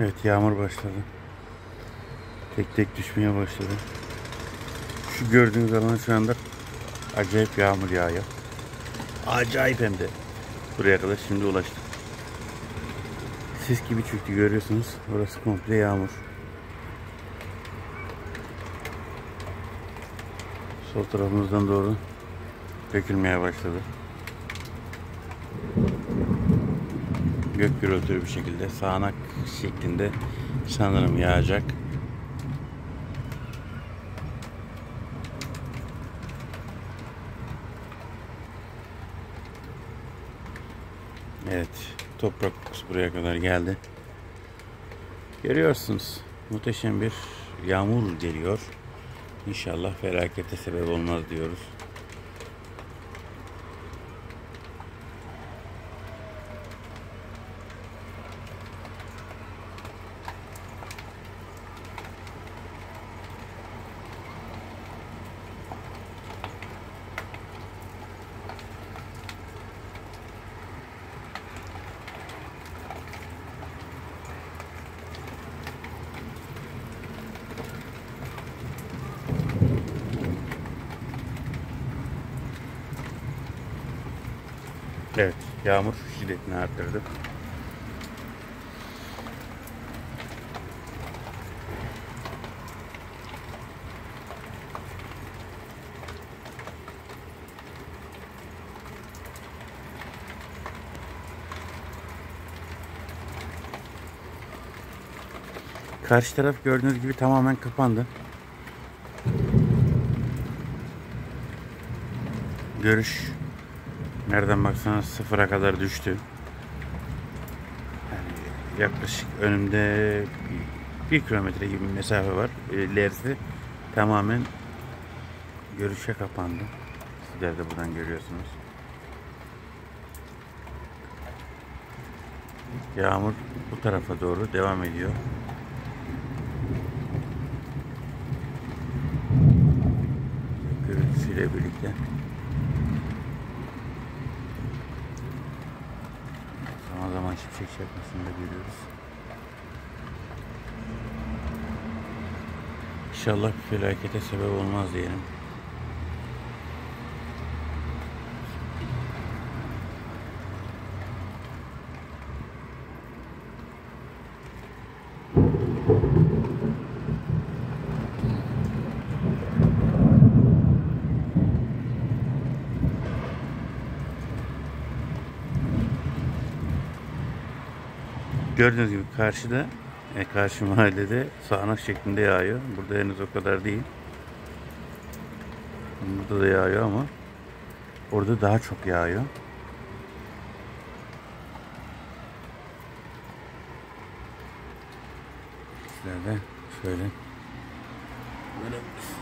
Evet yağmur başladı. Tek tek düşmeye başladı. Şu gördüğünüz alan şu anda acayip yağmur yağıyor. Acayip hem de. Buraya kadar şimdi ulaştık. Sis gibi çıktı görüyorsunuz. Burası komple yağmur. Sol tarafımızdan doğru dökülmeye başladı. Gök gürültülü bir şekilde sağanak şeklinde sanırım yağacak. Evet, toprak kokusu buraya kadar geldi. Görüyorsunuz, muhteşem bir yağmur geliyor. İnşallah felakete sebep olmaz diyoruz. Evet, yağmur şiddetini arttırdı. Karşı taraf gördüğünüz gibi tamamen kapandı. Görüş nereden baksanız sıfıra kadar düştü. Yani yaklaşık önümde bir, kilometre gibi bir mesafe var. E, ilerisi tamamen görüşe kapandı. Sizler de buradan görüyorsunuz. Yağmur bu tarafa doğru devam ediyor. Gürültüsüyle birlikte. Şimşek çakmasını da görüyoruz. İnşallah bir felakete sebep olmaz diyelim. Gördüğünüz gibi karşıda, e, karşı mahallede sağanak şeklinde yağıyor. Burada henüz o kadar değil. Burada da yağıyor ama orada daha çok yağıyor. Sizler de şöyle görebilirsiniz.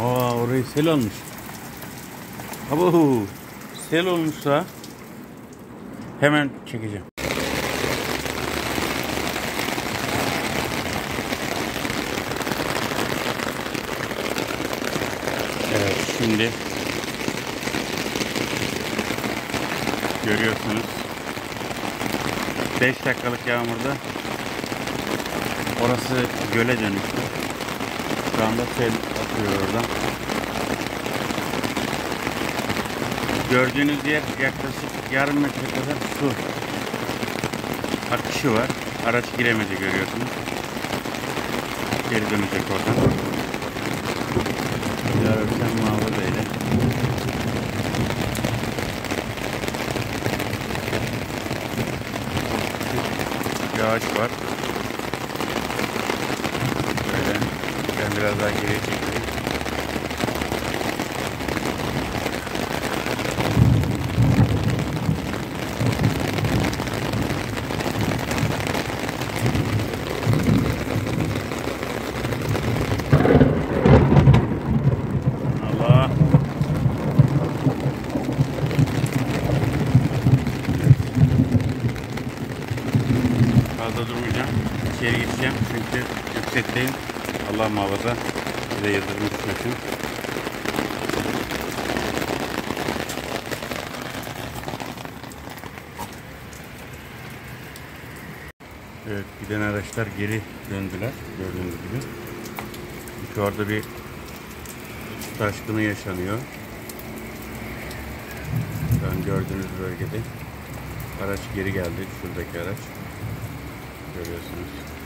Aa orayı sel olmuş. Abo sel olmuşsa hemen çekeceğim. Evet şimdi görüyorsunuz 5 dakikalık yağmurda orası göle dönüştü. Şu anda sel akıyor oradan. Gördüğünüz yer yaklaşık yarım metre kadar su akışı var. Araç giremedi görüyorsunuz. Geri dönecek oradan. Yararken Mahmut Bey'le. Yağış var. biraz daha geriye çekeyim. fazla durmayacağım. İçeri gideceğim çünkü yüksekteyim. Allah muhafaza bize yıldırım düşmesin. Evet giden araçlar geri döndüler gördüğünüz gibi. Orada bir taşkını yaşanıyor. Şu an gördüğünüz bölgede. Araç geri geldi. Şuradaki araç. Görüyorsunuz.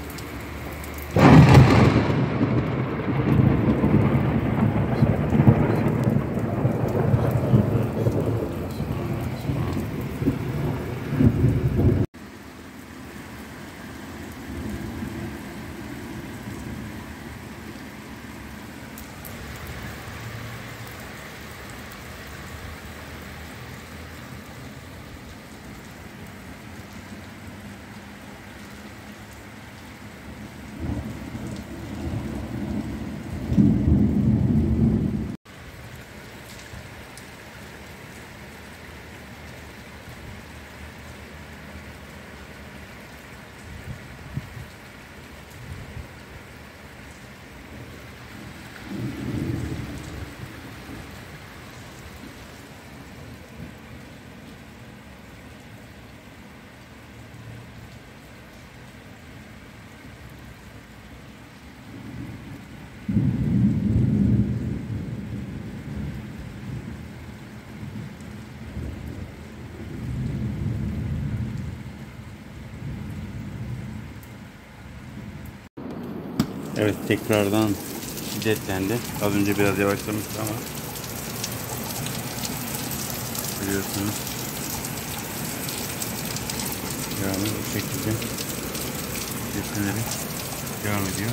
Evet tekrardan şiddetlendi. Az önce biraz yavaşlamıştı ama biliyorsunuz yani bu şekilde şiddetlenerek devam ediyor.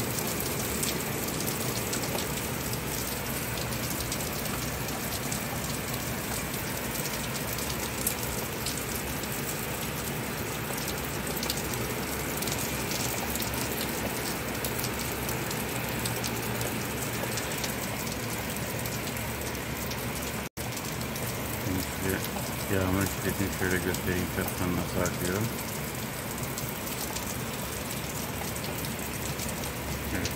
Şimdi size yağmur şiddetini şöyle göstereyim çattan nasıl artıyor. Evet.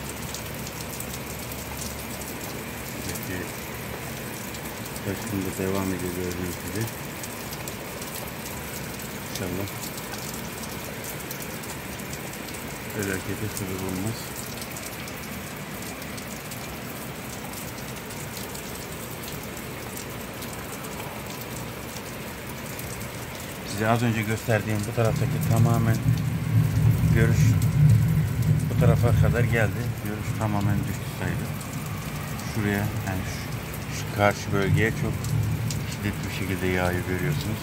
Şiddeti taşkında devam ediyor gördüğünüz gibi. İnşallah felakete sebep olmaz. Size az önce gösterdiğim bu taraftaki tamamen görüş bu tarafa kadar geldi. Görüş tamamen düştü sayılır. Şuraya yani şu, şu karşı bölgeye çok şiddetli bir şekilde yağıyor görüyorsunuz.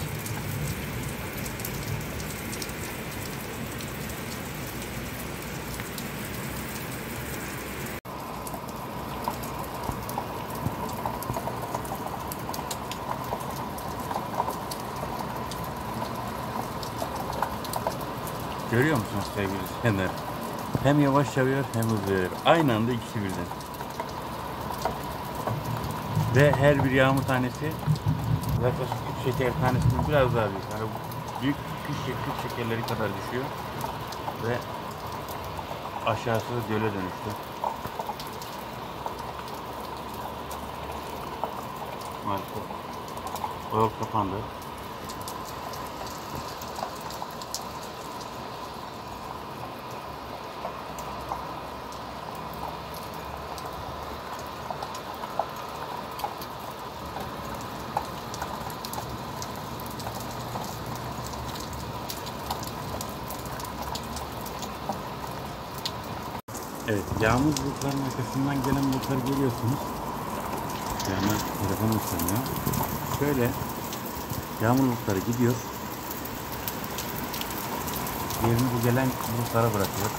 Görüyor musunuz sevgili izleyenler? Hem yavaş yağıyor hem hızlı yağıyor. Aynı anda ikisi birden. Ve her bir yağmur tanesi yaklaşık 3 şeker tanesinin biraz daha büyük. Yani büyük kış, kış şekerleri kadar düşüyor. Ve aşağısı göle dönüştü. Maalesef. O yol kapandı. Evet, yağmur bulutlarının arkasından gelen bulutları görüyorsunuz. Hemen telefonu ısınıyor. Şöyle yağmur bulutları gidiyor. Yerini bu gelen bulutlara bırakıyor.